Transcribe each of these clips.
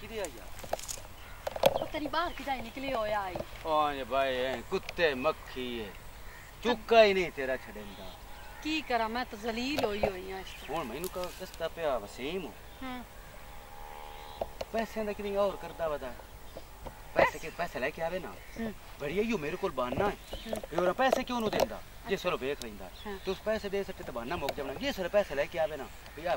ਕਿਹਦੇ ਆ ਯਾਰ ਉਹ ਤੇਰੀ ਬਾਹਰ ਕਿਦਾਂ ਨਿਕਲੀ ਹੋਇਆ ਆਈ ਓਏ ਭਾਈ ਇਹ ਕੁੱਤੇ ਮੱਖੀ ਹੈ ਚੁੱਕਾ ਹੀ ਨਹੀਂ ਤੇਰਾ ਛੜਿੰਦਾ ਕੀ ਕਰਾਂ ਮੈਂ ਤਾਂ ਜ਼ਲੀਲ ਹੋਈ ਹੋਈ ਆ ਇਸ ਤੋਂ ਹੁਣ ਮੈਨੂੰ ਕਹ ਕਸਤਾ ਪਿਆ ਵਸੀਮ ਹੂੰ ਪੈਸਿਆਂ ਦਾ ਕਿੰਨੀ ਹੋਰ ਕਰਦਾ ਵਦਾ ਪੈਸੇ ਕਿ ਪੈਸੇ ਲੈ ਕੇ ਆਵੇ ਨਾ ਹੂੰ ਬੜੀਆ ਯੂ ਮੇਰੇ ਕੋਲ ਬਹਾਨਾ ਹੈ ਹੂੰ। ਇਹ ਉਹ ਪੈਸੇ ਕਿਉਂ ਨੂੰ ਦਿੰਦਾ ਜੇ ਸਰ ਵੇਖ ਲੈਂਦਾ ਹਾਂ। ਤੂੰ ਪੈਸੇ ਦੇ ਸੱਟੇ ਤਾਂ ਬਹਾਨਾ ਮੁੱਕ ਜਾਣਾ ਜੇ ਸਰ ਪੈਸੇ ਲੈ ਕੇ ਆਵੇ ਨਾ ਵੀ ਆ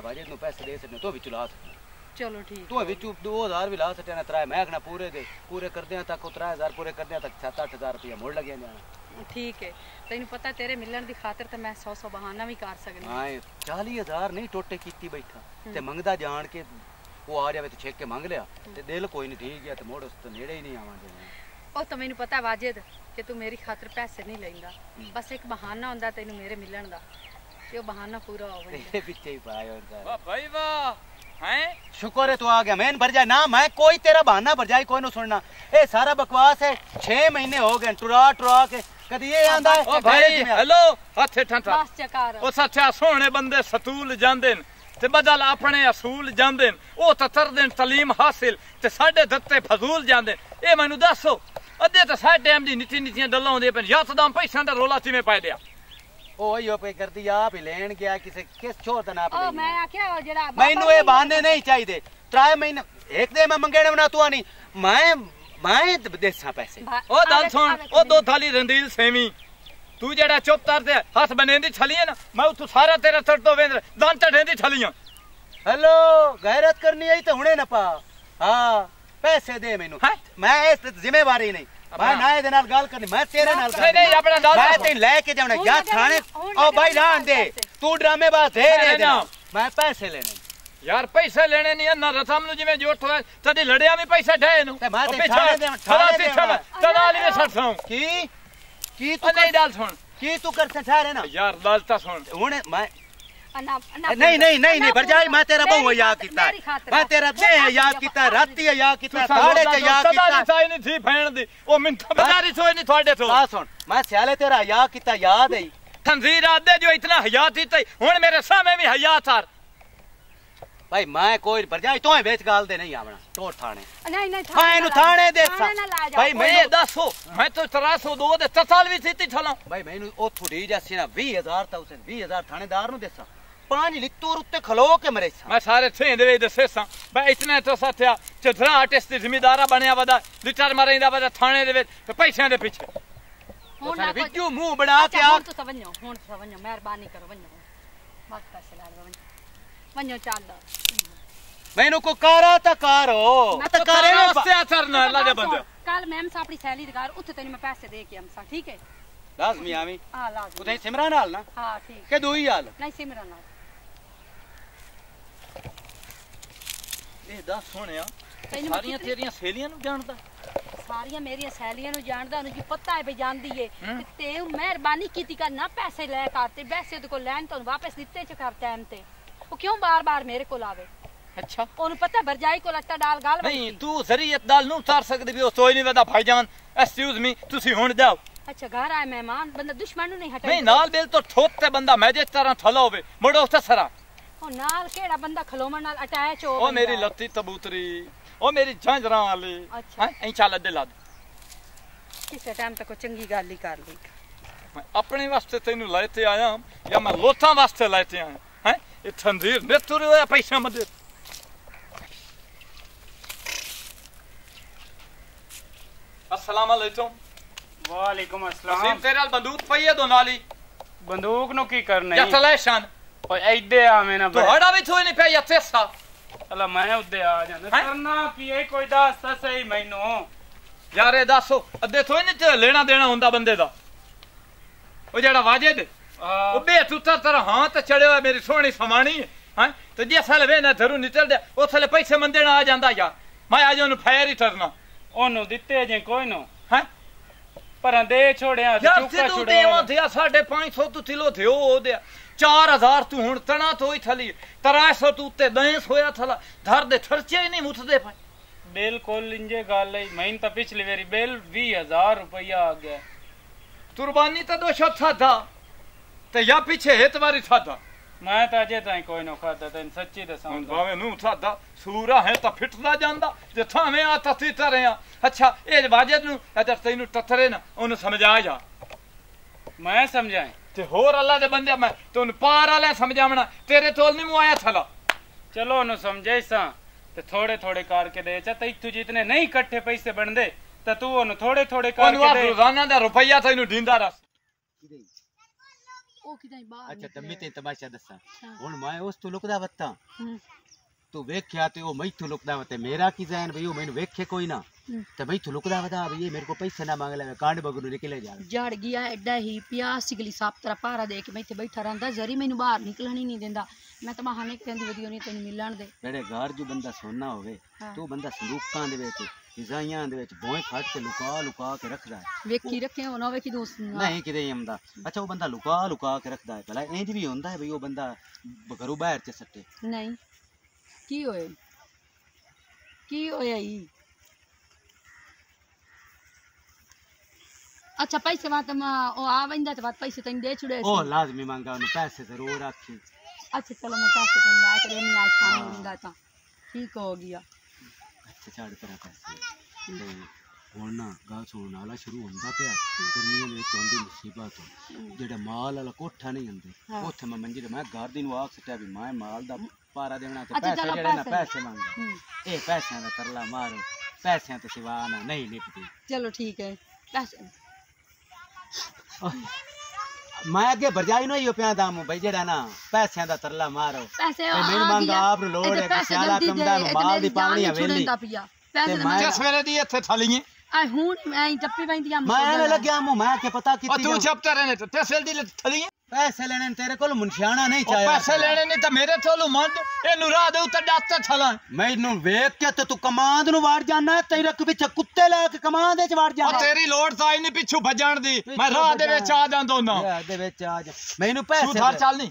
ਤੋ ਵੀ ਚਲਾ ਠੀਕ ਤੂੰ ਵਿੱਚ 2000 ਵੀ ਲਾ ਸੱਟਿਆ ਨਾ ਤਰਾ ਮੈਂ ਆਖਣਾ ਪੂਰੇ ਦੇ। ਪੂਰੇ ਕਰਦਿਆਂ ਤੱਕ 3000 ਪੂਰੇ ਕਰਦਿਆਂ ਤੱਕ 7-8000 ਰੁਪਇਆ ਮੋੜ ਲੱਗਿਆ ਜਾਣਾ ਠੀਕ ਹੈ। ਤੈਨੂੰ ਪਤਾ ਤੇਰੇ ਮਿਲਣ ਦੀ ਖਾਤਰ ਤਾਂ ਮੈਂ 100 100 ਬਹਾਨਾ ਵੀ ਕਰ ਸਕਦੀ ਹਾਂ। ਹਾਂ 40000 ਨਹੀਂ ਟੋਟੇ ਕੀਤੀ ਬੈਠਾ। ਹੂੰ। ਤੇ ਮੰਗਦਾ ਜਾਣ ਕੇ ਉਹ ਆ ਜਾਵੇ ਤੇ ਛੇਕ ਕੇ ਮੰਗ ਲਿਆ। ਤੇ ਦਿਲ ਕੋਈ ਨਹੀਂ ਠੀਕ ਗਿਆ ਤੇ ਮੋੜ ਉਸ ਤੋਂ ਨੇੜੇ ਹੀ ਨਹੀਂ ਆਵਾਂਗੇ। ਉਹ ਤਾਂ ਮੈਨੂੰ ਪਤਾ ਵਾਜਿਦ ਕਿ ਤੂੰ ਮੇਰੀ ਖਾਤਰ ਪੈਸੇ ਨਹੀਂ ਲੈਂਦਾ। ਬਸ ਇੱਕ ਬਹਾਨਾ ਹੁੰਦਾ ਤੈਨੂੰ ਮੇਰੇ ਮਿਲਣ ਦਾ ਤੇ ਉਹ ਬਹਾਨਾ ਪੂਰਾ ਹੋ ਜਾਂਦਾ। ਤੇਰੇ ਪਿੱਛੇ ਹੀ ਪਾਇਆ ਹੁੰਦਾ। ਵਾਹ ਭਾਈ ਵਾਹ! ਹੈ शुक्र है तू आ गया मैं भर जाए ना मैं कोई तेरा बहाना भर जाए कोई ना सुनना ए सारा बकवास है छह महीने हो गए टुरा टुरा के कभी ये आंदा है ਓ ਭਾਈ ਹੈਲੋ ਹੱਥੇ ਠੰਠਾ ਬਸ ਚਕਾਰ ਉਹ ਸੱਚਾ ਸੋਹਣੇ ਬੰਦੇ ਸਤੂਲ ਜਾਂਦੇ ਨੇ ਤੇ ਬਦਲ ਆਪਣੇ ਅਸੂਲ ਜਾਂਦੇ ਨੇ ਉਹ ਤਾਂ ਤਰਦੇ ਨੇ ਤਾਲੀਮ ਹਾਸਿਲ ਤੇ ਸਾਡੇ ਦਿੱਤੇ ਫਜ਼ੂਲ ਜਾਂਦੇ ਨੇ ਇਹ ਮੈਨੂੰ ਦੱਸੋ ਅੱਧੇ ਤਾਂ ਸਾਡੇ ਟਾਈਮ ਦੀ ਨਿੱਤੀ ਨਿੱਤੀਆਂ ਗੱਲਾਂ ਆਉਂਦੀਆਂ ਪਈਆਂ ਯਕਦਮ ਪੈਸਿਆਂ ਦਾ ਰੋਲਾ ਕਿਵੇਂ ਪੈ ਗਿਆ ਉਹ ਹੀ ਕੋਈ ਕਰਦੀ ਆਪ ਹੀ ਲੈਣ ਗਿਆ ਕਿਸੇ ਕਿਸ ਛੋਰ ਦਾ ਨਾ ਪਈ ਮੈਂ ਆਖਿਆ ਜਿਹੜਾ ਮੈਨੂੰ ਇਹ ਬਹਾਨੇ ਨਹੀਂ ਚਾਹੀਦੇ। ਤਰਾਏ ਮਹੀਨੇ ਇੱਕ ਦੇ ਮੈਂ ਮੰਗਣੇ ਬਣਾ ਤੂੰ ਨਹੀਂ ਮੈਂ ਮੈਂ ਦੇਸਾਂ ਪੈਸੇ। ਉਹ ਦਲ ਸੁਣ ਉਹ ਦੋ ਥਾਲੀ ਰੰਦੀਲ ਸੇਵੀ। ਤੂੰ ਜਿਹੜਾ ਚੁੱਪ ਤਰਦੇ ਹੱਸ ਬਨੇ ਦੀ ਛਲੀਆਂ ਨਾ ਮੈਂ ਉਥੋਂ ਸਾਰਾ ਤੇਰਾ ਸੜ ਤੋਂ ਵੇਂਦਰ ਦੰਦ ਟੜੇ ਦੀ ਛਲੀਆਂ ਹੈਲੋ ਗੈਰਤ ਕਰਨੀ ਆਈ ਤੇ ਹੁਣੇ ਨਾ ਪਾ। ਹਾਂ ਪੈਸੇ ਦੇ ਮੈਨੂੰ। ਮੈਂ ਇਸ ਜ਼ਿੰਮੇਵਾਰੀ ਨਹੀਂ। ਮੈਂ ਨਾ ਇਹਦੇ ਨਾਲ ਗੱਲ ਕਰਨੀ ਮੈਂ ਤੇਰੇ ਨਾਲ ਗੱਲ ਨਹੀਂ ਨਹੀਂ ਆਪਣਾ ਦਲ ਮੈਂ ਤੈਨੂੰ ਲੈ ਕੇ ਜਾਣਾ ਜਾਂ ਥਾਣੇ। ਉਹ ਬਾਈ ਰਹਿਣ ਦੇ ਪੈਸੇ। ਤੂੰ ਡਰਾਮੇ ਬਾਜ਼ ਦੇ ਨਹੀਂ, ਰਿਹਾ ਨਹੀਂ, ਮੈਂ ਪੈਸੇ ਲੈਣੇ ਯਾਰ ਪੈਸੇ ਲੈਣੇ ਨਹੀਂ ਨਾ ਰਸਮ ਨੂੰ ਜਿਵੇਂ ਜੋਟ ਹੋਇਆ ਤਦੇ ਲੜਿਆ ਵੀ ਪੈਸੇ ਢੇ ਨੂੰ ਤੇ ਮੈਂ ਤੇ ਦੇਵਾਂ, ਥੋੜਾ ਥਾਣੇ ਦੇਵਾਂ। ਤਦਾ ਲਈ ਸੜਸਾਂ ਕੀ? ਕੀ ਤੂੰ ਨਹੀਂ ਗੱਲ ਸੁਣ। ਕੀ ਤੂੰ ਕਰ ਸਾਰੇ ਨਾ? ਯਾਰ ਗੱਲ ਤਾਂ ਸੁਣ। ਹੁਣ ਮੈਂ ਨਹੀਂ ਨਹੀਂ ਨਹੀਂ ਨਹੀਂ ਵਰਜਾਈ ਮੈਂ ਤੇਰਾ ਬਹੁ ਯਾਦ ਕੀਤਾ। ਮੈਂ ਤੇਰਾ ਦੇ ਯਾਦ ਕੀਤਾ ਰਾਤੀ ਯਾਦ ਕੀਤਾ ਸਾੜੇ ਤੇ ਯਾਦ ਕੀਤਾ। ਦੀ ਸਾਈ ਨਹੀਂ ਥੀ ਫੈਣ ਦੀ ਉਹ ਮਿੰਟਾਂ ਬਜ਼ਾਰੀ ਸੋਏ ਨਹੀਂ ਤੁਹਾਡੇ ਤੋਂ। ਆ ਸੁਣ ਮੈਂ ਸਿਆਲੇ ਤੇਰਾ ਯਾਦ ਕੀਤਾ ਯਾਦ ਹੈ। ਤਨਜ਼ੀਰ ਆਦੇ ਜੋ ਇਤਨਾ ਹਯਾਤ ਹੀ ਤੇ ਹੁਣ ਮੇਰੇ ਸਾਹਮਣੇ ਵੀ ਹਯਾਤ ਆਰ ਭਾਈ ਮੈਂ ਕੋਈ ਵਰਜਾਈ ਤੂੰ ਵਿੱਚ ਗੱਲ ਦੇ ਨਹੀਂ ਆਵਣਾ ਟੋਰ ਥਾਣੇ। ਨਹੀਂ ਨਹੀਂ ਹਾਂ ਇਹਨੂੰ ਥਾਣੇ ਦੇ ਥਾਣੇ ਨਾ ਲਾ ਜਾ ਭਾਈ ਮੈਂ ਮੈਨੂੰ ਦੱਸੋ। ਮੈਂ ਤਾਂ 302 ਦੇ ਤਸਾਲ ਵੀ ਸਿੱਤੀ ਛਲਾਂ ਭਾਈ ਮੈਨੂੰ ਉੱਥੋਂ ਡੀ ਜਾਸੀ ਨਾ 20000 ਤਾਂ ਉਸੇ 20000 ਥਾਣੇਦਾਰ ਨੂੰ ਦੇਸਾਂ। ਲਿੱਤੂਰ ਉੱਤੇ ਖਲੋ ਕੇ ਮਰੇ ਸਾਂ ਮੈਂ ਸਾਰੇ ਛੇ ਦੇ ਵਿੱਚ ਦੱਸੇ ਸਾਂ ਮੈਂ ਇਤਨੇ ਤੋਂ ਸੱਥਿਆ ਚਧਰਾ ਆਰਟਿਸਟ ਦੀ ਜ਼ਿਮੀਦਾਰਾ ਬਣਿਆ ਵਦਾ ਲਿਟਰ ਮਰਿੰਦਾ ਵਦਾ ਥਾਣੇ ਦੇ ਵਿੱਚ ਤੇ ਪੈਸਿਆਂ ਦੇ ਪਿੱਛੇ ਹੁਣ ਨਾ ਵਿੱਚੋਂ ਮੂੰਹ ਬਣਾ ਕੇ ਆ ਹੁਣ ਤੁਸੀਂ ਵੰਜੋ ਹੁਣ ਤੁਸੀਂ ਵੰਜੋ ਮਿਹਰਬਾਨੀ ਕਰੋ ਵੰਜੋ ਬਸ ਪੈਸੇ ਲਾ ਲਓ ਵੰਜੋ ਵੰਜੋ ਚੱਲ ਮੈਨੂੰ ਕੋ ਕਾਰਾ ਤਾਂ ਕਾਰੋ ਮੈਂ ਤਾਂ ਕਰੇ ਵਾਸਤੇ ਅਸਰ ਨਾ ਅੱਲਾ ਦੇ ਬੰਦੇ ਕੱਲ ਮੈਮ ਸਾਪੜੀ ਸੈਲੀ ਦਿਕਾਰ ਉੱਥੇ ਤੈਨੂੰ ਮੈਂ ਪੈਸੇ ਦੇ ਕੇ ਆਮਸਾ ਠੀਕ ਹੈ ਲਾਜ਼ਮੀ ਆਵੀਂ ਹਾਂ ਲਾਜ਼ਮੀ ਉਦੇ ਸਿਮਰਨ ਨਾਲ ਨਾ ਹਾਂ ਠੀਕ ਕਿ ਦੋਈ ਹਾਲ ਨਹੀਂ ਸਿਮਰਨ ਨਾਲ ਇਹ ਦੱਸ ਮੈਂ ਸਾਰੀਆਂ ਤੇਰੀਆਂ ਸਹੇਲੀਆਂ ਨੂੰ ਜਾਣਦਾ? ਸਾਰੀਆਂ ਮੇਰੀਆਂ ਸਹੇਲੀਆਂ ਨੂੰ ਜਾਣਦਾ ਉਹਨੂੰ ਜੀ ਪਤਾ ਹੈ ਵੀ ਜਾਂਦੀ ਏ। ਤੇ ਤੇ ਮਿਹਰਬਾਨੀ ਕੀਤੀ ਕਰ ਨਾ ਪੈਸੇ ਲੈ ਕਰ ਤੇ ਪੈਸੇ ਉਹਦੇ ਕੋਲ ਲੈਣ ਤੁਹਾਨੂੰ ਵਾਪਸ ਦਿੱਤੇ ਚ ਕਰ ਟਾਈਮ ਤੇ। ਉਹ ਕਿਉਂ ਬਾਰ-ਬਾਰ ਮੇਰੇ ਕੋਲ ਆਵੇ? ਅੱਛਾ। ਉਹਨੂੰ ਪਤਾ ਵਰਜਾਈ ਕੋਲ ਅੱਟਾ ਡਾਲ ਗੱਲ ਨਹੀਂ। ਤੂੰ ਜ਼ਰੀਅਤ ਨਾਲ ਨੂੰ ਉਤਾਰ ਸਕਦੀ ਵੀ ਉਹ ਸੋਈ ਨਹੀਂ ਵਦਾ ਭਾਈਜਾਨ ਐਕਸਕਿਊਜ਼ ਮੀ ਤੁਸੀਂ ਹੁਣ ਜਾਓ। ਅੱਛਾ ਘਰ ਆਏ ਮਹਿਮਾਨ ਬੰਦਾ ਦੁਸ਼ਮਣ ਨੂੰ ਨਹੀਂ ਹਟਾਈ। ਨਹੀਂ ਨਾਲ ਬਿਲ ਤੋਂ ਠੋਕ ਤੇ ਬੰਦਾ ਮੈਂ ਜਿਸ ਤਰ੍ਹਾਂ ਥਲਾ ਹੋਵੇ ਮੁੜੋ ਉੱਥੇ ਸਰਾ। ਉਹ ਨਾਲ ਕਿਹੜਾ ਬੰਦਾ ਖਲੋਮਣ ਨਾਲ ਅਟੈਚ ਹੋ ਉਹ ਮੇਰੀ। ਲੱਤੀ ਤਬੂਤਰੀ ਉਹ ਮੇਰੀ ਝਾਂਜਰਾਂ ਵਾਲੀ। ਹਾਂ ਐਂ ਚੱਲ ਅੱਡੇ ਲਾ ਦੇ। ਕਿਸੇ ਟਾਈਮ ਤੱਕ ਚੰਗੀ ਗੱਲ ਹੀ ਕਰ ਲਈ। ਮੈਂ ਆਪਣੇ ਵਾਸਤੇ ਤੈਨੂੰ ਲੈ ਤੇ ਆਇਆ ਜਾਂ ਮੈਂ ਲੋਥਾਂ ਵਾਸਤੇ ਲੈ ਤੇ ਆਇਆ। ਹੈ ਇਹ ਤੰਜ਼ੀਰ ਨੇ ਤੁਰੇ ਹੋਇਆ ਪੈਸਾ ਮਦੇ। ਅਸਲਾਮ ਅਲੈਕੁਮ। ਵਾਲੇਕੁਮ ਅਸਲਾਮ। ਤੇਰੇ ਨਾਲ ਬੰਦੂਕ ਪਈ ਹੈ ਦੋ ਨਾਲੀ ਬੰਦੂਕ ਨੂੰ ਕੀ ਕਰਨਾ ਜਾਂ? ਈ? ਤਲੇਸ਼ਾਨ ਓਏ ਐਡੇ ਆਵੇਂ ਨਾ ਤੁਹਾਡਾ ਵੀ ਥੋਈ ਨਹੀਂ ਪਿਆ ਜਾਂ ਤੇਸਾ ਅਲਾ ਮੈਂ ਉੱਤੇ ਆ ਜਾਂਦਾ? ਕਰਨਾ ਇਹ ਕੋਈ ਦੱਸ ਸਹੀ ਮੈਨੂੰ। ਯਾਰ ਦੱਸੋ ਅੱਧੇ ਥੋਈ ਨਹੀਂ ਤੇ ਲੈਣਾ ਦੇਣਾ ਹੁੰਦਾ ਬੰਦੇ ਦਾ। ਉਹ ਜਿਹੜਾ ਵਾਜੇ ਦੇ ਆ, ਉਹ ਬੇ ਤੂੰ ਤਾਂ ਤੇਰਾ ਹਾਂ ਤੇ ਚੜਿਆ ਮੇਰੀ ਸੋਹਣੀ ਸਮਾਣੀ ਹੈ? ਤੇ ਜੇ ਸਾਲ ਵੇ ਨਾ ਧਰੂ ਨਿਕਲਦਾ ਉਹ ਥਲੇ ਪੈਸੇ ਮੰਦੇ ਨਾ ਆ ਜਾਂਦਾ ਯਾਰ। ਮੈਂ ਅੱਜ ਉਹਨੂੰ ਫਾਇਰ ਹੀ ਕਰਨਾ। ਉਹਨੂੰ ਦਿੱਤੇ ਜੇ ਕੋਈ ਨੂੰ। ਹੈ ਪਰਾਂ ਦੇ ਛੋੜਿਆ ਤੇ ਯਾਰ ਚੁੱਕਾ ਸਿੱਧੂ ਛੁਡਵਾ ਦੇਵਾ ਦਿਆ 550 ਤੂੰ ਥਿਲੋ ਥਿਓ ਉਹਦੇ 4000 ਤੂੰ ਹੁਣ ਤਣਾ ਤੋਂ ਹੀ ਥਲੀ। 300 ਤੂੰ ਉੱਤੇ ਦੈਂਸ ਹੋਇਆ ਥਲਾ। ਧਰ ਦੇ ਖਰਚੇ ਹੀ ਨਹੀਂ ਮੁੱਥਦੇ ਪਏ ਬਿਲਕੁਲ ਇੰਜੇ ਗੱਲ ਹੈ। ਮੈਂ ਤਾਂ ਪਿਛਲੀ ਵਾਰੀ ਬਿੱਲ 20000 ਰੁਪਇਆ ਆ ਗਿਆ। ਕੁਰਬਾਨੀ ਤਾਂ ਦੋ ਸ਼ੋ ਥਾ ਤੇ ਜਾਂ ਪਿੱਛੇ ਹਿਤ ਵਾਰੀ ਮੈਂ ਤਾਂ ਅਜੇ ਤਾਈਂ ਕੋਈ ਨਾ ਖਾਦਾ ਤੈਨੂੰ ਸੱਚੀ ਹੁਣ ਦੱਸਾਂ ਭਾਵੇਂ ਨੂੰ ਸਾਦਾ ਸੂਰਾ ਹੈ ਤਾਂ ਫਿੱਟਦਾ ਜਾਂਦਾ ਜੇ ਥਾਵੇਂ ਆ ਤੱਤੀ ਤਰਿਆ ਅੱਛਾ ਇਹ ਵਾਜਦ ਨੂੰ ਅਜਰ ਤੈਨੂੰ ਟੱਥਰੇ ਨਾ ਉਹਨੂੰ ਸਮਝਾ ਜਾ। ਮੈਂ ਸਮਝਾਏ। ਤੇ ਹੋਰ ਅੱਲਾ ਦੇ ਬੰਦੇ ਮੈਂ ਤੈਨੂੰ ਪਾਰ ਵਾਲਾ ਸਮਝਾਵਣਾ ਤੇਰੇ ਤੋਲ ਨਹੀਂ ਮੁਆਇਆ ਥਲਾ। ਚਲੋ ਉਹਨੂੰ ਸਮਝਾਈ ਸਾਂ ਤੇ ਥੋੜੇ ਥੋੜੇ ਕਰਕੇ ਦੇ ਚਾ ਤੇ ਜਿਤਨੇ ਨਹੀਂ ਇਕੱਠੇ ਪੈਸੇ ਬਣਦੇ ਤਾਂ ਤੂੰ ਉਹਨੂੰ ਥੋੜੇ ਥੋੜੇ ਆ ਕਰਕੇ ਦੇ। ਰੋਜ਼ਾਨਾ ਦਾ ਰੁਪਈਆ ਤੈਨੂੰ ਦਿੰਦਾ ਰਸ ਉਹ ਕਿਦਾਂ ਬਾਹਰ ਅੱਛਾ ਤੇ ਤਮਾਸ਼ਾ ਦੱਸਾਂ। ਹੁਣ ਮੈਂ ਉਸ ਤੋਂ ਲੁਕਦਾ ਵੱਤਾਂ ਹੂੰ, ਤੂੰ ਵੇਖਿਆ ਤੇ ਉਹ ਮੈਥੋਂ ਲੁਕਦਾ ਵਾ ਤੇ ਮੇਰਾ ਕੀ ਜ਼ਹਿਨ ਬਈ ਉਹ ਮੈਨੂੰ ਵੇਖੇ ਕੋਈ ਨਾ। ਤੇ ਮੈਥੋਂ ਲੁਕਦਾ ਵਦਾ ਬਈ ਇਹ ਮੇਰੇ ਕੋ ਪੈਸੇ ਨਾ ਮੰਗ ਲੈ ਕਾਂਡ ਬਗਰੂ ਨਿਕਲੇ ਜਾ ਜੜ ਗਿਆ ਐਡਾ ਹੀ ਪਿਆ ਸਿਗਲੀ ਸਾਪ ਤਰਾ ਭਾਰਾ ਦੇ ਕੇ ਮੈਂ ਇੱਥੇ ਬੈਠਾ ਰਹਿੰਦਾ ਜ਼ਰੀ ਮੈਨੂੰ ਬਾਹਰ ਨਿਕਲਣ ਹੀ ਨਹੀਂ ਦਿੰਦਾ। ਮੈਂ ਤਾਂ ਮਹਾਨੇ ਕਹਿੰਦੀ ਵਧੀਆ ਨਹੀਂ ਤੈਨੂੰ ਮਿਲਣ ਦੇ। ਜਿਹੜੇ ਘਰ ਜੋ ਬੰਦਾ ਸੋਨਾ ਹੋਵੇ। ਤੋ ਬੰਦਾ ਸੰਦੂਕਾਂ ਦੇ ਵਿੱਚ ਇਜ਼ਾਈਆਂ ਦੇ ਵਿੱਚ ਬੋਏ ਫੜ ਕੇ ਲੁਕਾ ਲੁਕਾ ਕੇ ਰੱਖਦਾ ਹੈ ਵੇਖੀ ਰੱਖੇ ਹੋਣਾ ਵੇਖੀ ਦੋਸਤ ਨੂੰ। ਨਹੀਂ ਕਿਤੇ ਆਉਂਦਾ ਅੱਛਾ ਉਹ ਬੰਦਾ ਲੁਕਾ ਲੁਕਾ ਕੇ ਰੱਖਦਾ ਹੈ ਭਲਾ ਇੰਜ ਵੀ ਹੁੰਦਾ ਹੈ ਬਈ ਉਹ ਬੰਦਾ ਘਰੋਂ ਬਾਹਰ ਚ ਸੱਟੇ ਨਹੀਂ ਕੀ ਹੋਏ ਕੀ ਹੋਇਆ ਈ ਅੱਛਾ ਪੈਸੇ ਵਾਤ ਉਹ ਆ ਵੰਦਾ ਤੇ ਬਾਤ ਪੈਸੇ ਤੈਨੂੰ ਦੇ ਛੁੜੇ ਉਹ ਸੀ ਲਾਜ਼ਮੀ ਮੰਗਾ ਉਹਨੂੰ ਪੈਸੇ ਜ਼ਰੂਰ ਰੱਖੀ ਅੱਛਾ ਚਲੋ ਮੈਂ ਪੈਸੇ ਤੈਨੂੰ ਲੈ ਕੇ ਦੇਣੀ ਆ ਸ਼ਾਮ ਨੂੰ ਦਿੰਦਾ ਤਾਂ ਛੱਡ ਪਰਾਂ ਪੈਸੇ ਤੇ ਹੁਣ ਨਾ ਸੁਣਨ ਵਾਲਾ ਸ਼ੁਰੂ ਹੁੰਦਾ ਪਿਆ। ਗਰਮੀਆਂ ਦੇ ਵਿੱਚ ਆਉਂਦੀ ਮੁਸੀਬਤ ਜਿਹੜਾ ਮਾਲ ਵਾਲਾ ਕੋਠਾ ਨਹੀਂ ਹੁੰਦੇ। ਉੱਥੇ ਮੈਂ ਮੰਜੀ ਤੇ ਮੈਂ ਘਰ ਦੀ ਨੂੰ ਆਖ ਸਟਿਆ ਵੀ ਮੈਂ ਮਾਲ ਦਾ ਪਾਰਾ ਦੇਣਾ ਤੇ ਪੈਸੇ ਜਿਹੜੇ ਨਾ ਪੈਸੇ। ਮੰਗਦਾ। ਇਹ ਪੈਸਿਆਂ ਦਾ ਤਰਲਾ ਮਾਰੋ ਪੈਸਿਆਂ ਤੋਂ ਸਿਵਾ ਨਾ ਨਹੀਂ ਨਿਕਦੀ ਚਲੋ ਠੀਕ ਹੈ ਪੈਸੇ। ਮੈਂ ਅੱਗੇ ਭਰਜਾਈ ਨੂੰ ਹੀ ਪਿਆ ਦਾਮ ਬਈ ਜਿਹੜਾ ਨਾ ਪੈਸਿਆਂ ਦਾ ਤਰਲਾ ਮਾਰੋ। ਪੈਸੇ ਤੇ ਮੈਨੂੰ ਮੰਗ ਆਪ ਨੂੰ ਲੋੜ ਹੈ ਕਿ ਸਿਆਲਾ ਕਮਦਾ ਨੂੰ ਮਾਲ ਦੀ ਪਾਵਣੀ ਹਵੇਲੀ ਪੈਸੇ ਤੇ ਮੈਂ- ਜਿਸ ਵੇਲੇ ਦੀ ਇੱਥੇ ਥਲੀਏ ਆ ਹੁਣ ਮੈਂ ਟੱਪੀ ਪੈਂਦੀਆਂ ਮੈਂ ਐਵੇਂ ਲੱਗਿਆ ਮੂੰ ਮੈਂ ਕਿ ਪਤਾ ਕੀਤੀ ਤੂੰ ਜਾਊ। ਛਪਤੇ ਰਹਿਣੇ ਤੇ। ਤੇਸ ਵੇਲੇ ਦੀ ਥਲੀਏ ਪੈਸੇ ਲੈਣੇ ਨੇ ਤੇਰੇ ਕੋਲ ਮੁਨਸ਼ਿਆਣਾ ਨਹੀਂ ਚਾਹਿਆ। ਪੈਸੇ ਲੈਣੇ ਨਹੀਂ ਤਾਂ ਮੇਰੇ ਤੋਲੂ ਮੰਦ ਇਹਨੂੰ ਰਾਹ ਦੇ ਉੱਤੇ ਡੱਤ ਥਲਾਂ ਮੈਨੂੰ ਵੇਖ ਕੇ ਤੇ ਤੂੰ ਕਮਾਂਦ ਨੂੰ ਵੜ ਜਾਣਾ ਤੇਰੇ ਕੋ ਪਿੱਛੇ ਕੁੱਤੇ ਲਾ ਕੇ ਕਮਾਂਦ ਵਿੱਚ ਵੜ ਉਹ ਜਾਣਾ ਤੇਰੀ ਲੋੜ ਤਾਂ ਨਹੀਂ ਪਿੱਛੂ ਭੱਜਣ ਦੀ। ਮੈਂ ਰਾਹ ਦੇ ਵਿੱਚ ਆ ਜਾਂਦਾ ਹੁੰਦਾ ਦੇ ਵਿੱਚ ਆ ਜਾ। ਮੈਨੂੰ ਤੂੰ ਪੈਸੇ ਥਾਰ ਦੇ। ਚੱਲ ਨਹੀਂ।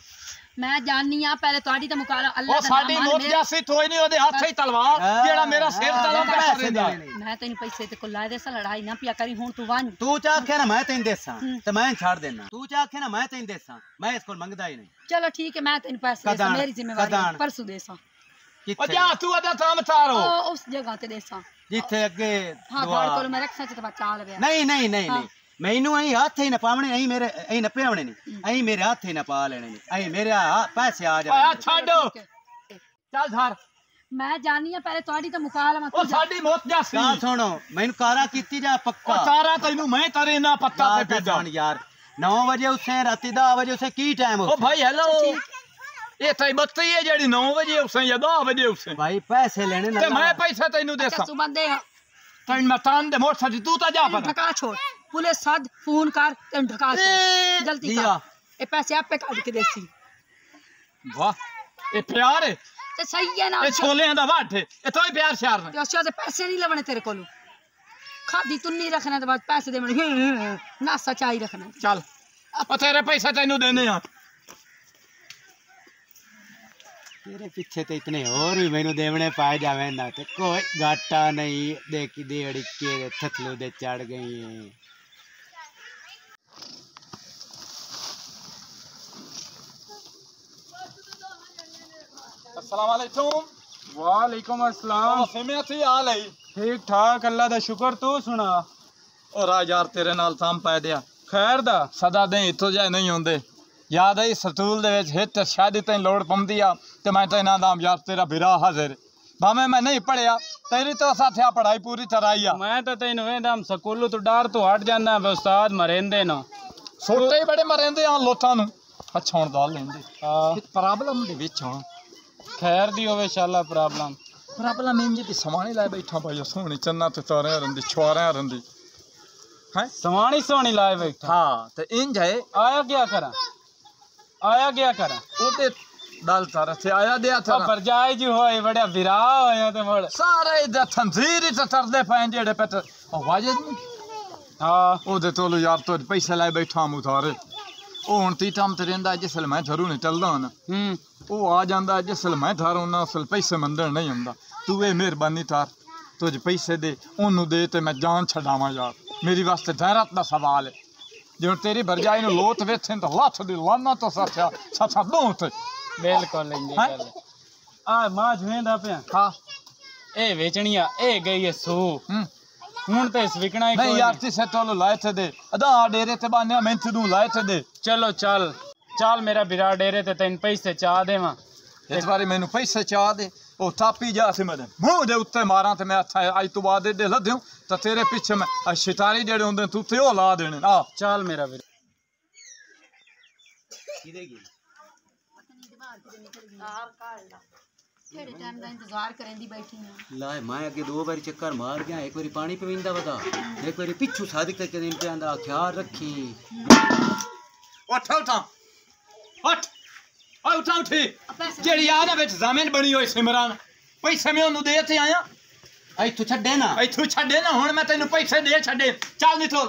ਮੈਂ ਜਾਣਨੀ ਆ ਪਹਿਲੇ ਤੁਹਾਡੀ ਤਾਂ ਮੁਕਾਲਾ ਅੱਲਾ ਉਹ ਦਾ ਸਾਡੀ ਨਾਮ ਮੇਰੇ- ਜਾਸੀ ਤੋਈ ਨਹੀਂ ਉਹਦੇ ਹੱਥ ਹੀ ਤਲਵਾਰ ਜਿਹੜਾ ਮੇਰਾ ਸਿਰ ਤਲਾ ਦੇਣੇ ਨੇ। ਮੈਂ ਤੈਨੂੰ ਪੈਸੇ ਤੇ ਕੋਲ ਦੇ ਸਾ ਲੜਾਈ ਨਾ ਪਿਆ ਕਰੀ ਹੁਣ ਤੂੰ ਵਾਂ ਤੂੰ ਚਾਖੇ ਨਾ ਮੈਂ ਤੈਨੂੰ ਦੇਸਾਂ। ਤੇ ਮੈਂ ਛੱਡ ਦੇਣਾ ਤੂੰ ਚਾਖੇ ਨਾ ਮੈਂ ਤੈਨੂੰ ਦੇਸਾਂ ਮੈਂ ਇਸ ਕੋਲ ਮੰਗਦਾ ਹੀ ਨਹੀਂ। ਚਲੋ ਠੀਕ ਹੈ ਮੈਂ ਤੈਨੂੰ ਪੈਸੇ ਦੇ ਸਾਂ ਕਦਾਂ? ਮੇਰੀ ਜ਼ਿੰਮੇਵਾਰੀ ਪਰਸੋਂ ਦੇ ਸਾਂ ਉਹ ਜਾ ਤੂੰ ਉਹਦਾ ਥਾਮ ਥਾਰੋ ਉਹ ਉਸ ਜਗ੍ਹਾ ਤੇ ਦੇ ਸਾਂ ਜਿੱਥੇ ਅੱਗੇ ਹਾਂ ਤੁਹਾਡੇ ਕੋਲ ਮੈਂ ਰੱਖ ਸੱਚ ਤੇ ਬਚਾ ਲਵਿਆ ਨਹੀਂ ਨਹੀਂ ਨਹੀਂ। ਨਹੀਂ। ਮੈਨੂੰ ਅਹੀਂ ਹੱਥ ਹੀ ਨਾ ਪਾਵਣੇ ਅਹੀਂ ਮੇਰੇ ਅਹੀਂ ਨਾ ਪਿਆਵਣੇ ਨੇ। ਅਹੀਂ ਮੇਰੇ ਹੱਥ ਹੀ ਨਾ ਪਾ ਲੈਣੇ ਨੇ। ਅਹੀਂ ਮੇਰੇ ਆ- ਪੈਸੇ ਆ ਆ ਜਾਣ ਛੱਡ। ਠੀਕ ਹੈ। ਚੱਲ ਧਾਰ ਮੈਂ ਜਾਣਨੀ ਆ ਪਹਿਲੇ ਤੁਹਾਡੀ ਤਾਂ ਮੁਕਾਲਾ ਮੈਂ ਉਹ ਸਾਡੀ ਮੌਤ ਜਾਸੀ ਗੱਲ ਸੁਣੋ ਮੈਨੂੰ ਕਾਰਾ ਕੀਤੀ ਜਾ ਪੱਕਾ। ਉਹ ਤਾਰਾ ਤੈਨੂੰ ਮੈਂ ਤਰੇ ਨਾ ਪੱਤਾ ਤੇ ਭੇਜਾਂ। ਯਾਰ 9 ਵਜੇ ਉਸੇ ਰਾਤੀ 10 ਵਜੇ ਉਸੇ ਕੀ ਟਾਈਮ ਉਹ ਭਾਈ ਹੈਲੋ ਇਹ ਤਾਂ ਬੱਤੀ ਹੈ ਜਿਹੜੀ 9 ਵਜੇ ਉਸੇ ਜਾਂ 10 ਵਜੇ ਉਸੇ। ਭਾਈ ਪੈਸੇ ਲੈਣੇ ਨਾ ਤੇ ਮੈਂ ਪੈਸੇ ਤੈਨੂੰ ਦੇਸਾਂ। ਤੂੰ ਬੰਦੇ ਆ। ਤੈਨੂੰ ਮੈਂ ਤਾਂ ਦੇ ਮੋਟਰ ਸਾਡੀ ਤੂੰ ਤਾਂ ਜਾ ਪਰ। ਢਕਾ ਛੋੜ। ਫੋਨ ਕਰ ਤੈਨੂੰ ਢਕਾ ਛੋੜ ਜਲਦੀ ਦਿਆ। ਕਰ। ਇਹ ਪੈਸੇ ਆਪੇ ਕੱਢ ਕੇ ਦੇਸੀ। ਵਾਹ ਇਹ ਪਿਆਰ ਹੈ ਤੇ ਸਹੀ ਹੈ ਨਾ। ਇਹ ਛੋਲਿਆਂ ਦਾ ਵਾਟ ਤੋਂ ਹੀ ਪਿਆਰ ਸ਼ਿਆਰ ਨੇ। ਤੇ ਉਸ ਦੇ ਪੈਸੇ ਨਹੀਂ ਲਵਣੇ ਤੇਰੇ ਕੋਲੋਂ। ਖਾਦੀ ਤੁੰਨੀ ਰੱਖਣਾ ਤੇ ਬਾਅਦ ਪੈਸੇ ਦੇਵਣੇ ਨਾ ਸਚਾਈ ਰੱਖਣਾ। ਚੱਲ। ਉਹ ਤੇਰੇ ਪੈਸੇ ਤੈਨੂੰ ਦੇਣੇ ਆ। ਤੇਰੇ ਪਿੱਛੇ ਤੇ ਇਤਨੇ ਹੋਰ ਵੀ ਮੈਨੂੰ ਦੇਵਣੇ ਪਾਏ ਜਾਵੇਂ ਨਾ ਤੇ ਕੋਈ ਘਾਟਾ ਨਹੀਂ। ਦੇਖੀ ਦੇ ਅੜਿੱਕੇ ਦੇ ਥਥਲੂ ਦੇ ਚੜ ਗਈ ਸਲਾਮ ਅਲੈਕੁਮ ਵਾਲੇਕੁਮ ਅਸਲਾਮ। ਸਿਮਿਆ ਸੀ ਹਾਲ ਹੈ? ਠੀਕ ਠਾਕ ਅੱਲਾ ਦਾ ਸ਼ੁਕਰ ਤੂੰ ਸੁਣਾ? ਉਹ ਰਾਜ ਯਾਰ ਤੇਰੇ ਨਾਲ ਸਾਮ ਪੈ ਦਿਆ। ਖੈਰ ਦਾ? ਸਦਾ ਦੇ ਇੱਥੋਂ ਜਾਇ ਨਹੀਂ ਹੁੰਦੇ। ਯਾਦ ਹੈ ਸਤੂਲ ਦੇ ਵਿੱਚ ਹਿੱਤ ਸ਼ਾਦੀ ਤੈਨ ਲੋੜ ਪੰਦੀ ਆ ਤੇ ਮੈਂ ਤੈਨਾਂ ਨਾਮ ਯਾਰ ਤੇਰਾ ਬਿਰਾ ਹਾਜ਼ਰ। ਭਾਵੇਂ ਮੈਂ ਨਹੀਂ ਪੜਿਆ ਤੇਰੀ ਤਾਂ ਸਾਥਿਆ ਪੜਾਈ ਪੂਰੀ ਤਰਾਈ ਆ। ਮੈਂ ਤਾਂ ਤੈਨੂੰ ਵੇਂਦਾ ਸਕੂਲੋਂ ਤੋਂ ਡਰ ਤੋਂ ਹਟ ਜਾਂਦਾ ਬੇ ਉਸਤਾਦ ਮਰੇਂਦੇ ਨਾ। ਸੋਟੇ ਹੀ ਬੜੇ ਮਰੇਂਦੇ ਆ ਲੋਥਾਂ ਨੂੰ। ਅੱਛਾ ਹੁਣ ਦਾਲ ਲੈਂਦੇ। ਹਾਂ। ਪ੍ਰੋਬਲਮ ਦੇ ਵਿੱਚ ਹੁਣ। ਖੈਰ ਦੀ ਹੋਵੇ ਇਨਸ਼ਾਅੱਲਾ ਪ੍ਰੋਬਲਮ ਪ੍ਰੋਬਲਮ ਇੰਜ ਦੀ ਸਮਾਣੀ ਲੈ ਬੈਠਾ ਭਾਈ ਸੋਹਣੀ ਚੰਨਾ ਤੇ ਤਾਰਿਆਂ ਰੰਦੀ ਛੁਆਰਿਆਂ ਰੰਦੀ ਹੈ ਸਵਾਣੀ ਸੋਹਣੀ ਲਾਏ ਬੈਠਾ ਹਾਂ ਤੇ ਇੰਜ ਹੈ ਆਇਆ ਗਿਆ ਕਰਾਂ ਆਇਆ ਗਿਆ ਕਰਾਂ ਉਹਦੇ ਦਲ ਤਾਰ ਤੇ ਆਇਆ ਦਿਆ ਆ ਥਾ ਪਰਜਾਈ ਜੀ ਹੋਏ ਬੜਾ ਵਿਰਾ ਹੋਇਆ ਤੇ ਮੜ ਸਾਰੇ ਦਾ ਤੰਜ਼ੀਰ ਹੀ ਤੇ ਤਰਦੇ ਪੈਣ ਜਿਹੜੇ ਪਤ ਉਹ ਵਾਜੇ ਨਹੀਂ ਹਾਂ ਉਹਦੇ ਤੋਂ ਯਾਰ ਤੋਂ ਪੈਸੇ ਲੈ ਬੈਠਾ ਮੂ ਥਾਰੇ ਉਹ ਹੁਣ ਤੀ ਟਮ ਤੇ ਰਹਿੰਦਾ ਜਿਸ ਵੇਲੇ ਮੈਂ ਘਰੋਂ ਨਿਕਲਦਾ ਹਾਂ ਹੂੰ। ਉਹ ਆ ਜਾਂਦਾ ਜਿਸ ਵੇਲੇ ਮੈਂ ਘਰ ਉਹਨਾਂ ਅਸਲ ਪੈਸੇ ਮੰਦਣ ਨਹੀਂ ਹੁੰਦਾ। ਤੂੰ ਇਹ ਮਿਹਰਬਾਨੀ ਤਾਰ ਤੁਝ ਪੈਸੇ ਦੇ ਉਹਨੂੰ ਦੇ ਤੇ ਮੈਂ ਜਾਨ ਛਡਾਵਾਂ ਯਾਰ। ਮੇਰੀ ਵਾਸਤੇ ਗੈਰਤ ਦਾ ਸਵਾਲ ਹੈ। ਜੇ ਹੁਣ ਤੇਰੀ ਭਰਜਾਈ ਨੂੰ ਲੋਤ ਵੇਥੇਂ ਤਾਂ ਲੱਥ ਦੀ ਲਾਨਾ ਤੋਂ ਸਾਥਿਆ ਸਾਥਾ ਦੋ ਤੇ ਬਿਲਕੁਲ ਹੈਂ? ਗੱਲ ਆ ਮਾਂ ਜਵੇਂਦਾ ਪਿਆ। ਹਾਂ। ਇਹ ਵੇਚਣੀ ਆ ਇਹ ਗਈ ਹੈ ਸੂ। ਹੂੰ। ਹੁਣ ਤੇ ਇਸ ਵਿਕਣਾ ਹੀ ਨਹੀਂ ਕੋਈ ਯਾਰ ਨਹੀਂ। ਤਿਸੇ ਤੋਲ ਤੇ ਦੇ। ਅਦਾ ਡੇਰੇ ਤੇ ਬਾਨਿਆ ਮੈਂ ਤੈਨੂੰ ਲਾਏ ਤੇ ਦੇ। ਚਲੋ ਚੱਲ। ਚੱਲ ਮੇਰਾ ਬਿਰਾ ਡੇਰੇ ਤੇ ਤੈਨੂੰ ਪੈਸੇ ਚਾ ਦੇਵਾਂ। ਇਸ ਵਾਰੀ ਮੈਨੂੰ ਪੈਸੇ ਚਾਹ ਦੇ। ਉਹ ਥਾਪੀ ਜਾ ਸੀ ਮੇਰੇ ਮੂੰਹ ਦੇ ਉੱਤੇ ਮਾਰਾਂ ਤੇ ਮੈਂ ਹੱਥਾਂ ਅੱਜ ਤੋਂ ਬਾਅਦ ਦੇ ਲੱਦਿਓ। ਤਾਂ ਤੇਰੇ ਪਿੱਛੇ ਮੈਂ ਸ਼ਿਤਾਰੀ ਜਿਹੜੇ ਹੁੰਦੇ ਤੂੰ ਤੇ ਉਹ ਲਾ ਦੇਣੇ ਆ। ਚੱਲ ਮੇਰਾ ਵੀਰ। ਕਿਹੜੇ ਟਾਈਮ ਦਾ ਇੰਤਜ਼ਾਰ ਕਰਨ ਦੀ ਬੈਠੀ ਆ ਲੈ ਮੈਂ ਅੱਗੇ ਦੋ ਵਾਰੀ ਚੱਕਰ ਮਾਰ ਗਿਆ ਇੱਕ ਵਾਰੀ ਪਾਣੀ ਪੀਂਦਾ ਵਦਾ ਇੱਕ ਵਾਰੀ ਪਿੱਛੂ ਸਾਦਿਕ ਤੇ ਕਦੇ ਤੇ ਆਂਦਾ ਖਿਆਲ ਰੱਖੀ। ਉੱਠ ਉੱਠ ਉੱਠ। ਆ ਉੱਠ ਉੱਠੀ। ਜਿਹੜੀ ਆ ਨਾ ਵਿੱਚ ਜ਼ਮੀਨ ਬਣੀ ਹੋਈ ਸਿਮਰਨ ਪੈਸੇ ਮੈਂ ਉਹਨੂੰ ਦੇ ਤੇ ਆਇਆ। ਐ ਤੂੰ ਛੱਡੇ ਨਾ। ਇੱਥੋਂ ਛੱਡੇ ਨਾ ਹੁਣ ਮੈਂ ਤੈਨੂੰ ਪੈਸੇ ਦੇ ਛੱਡੇ। ਚੱਲ ਨਿਥੋ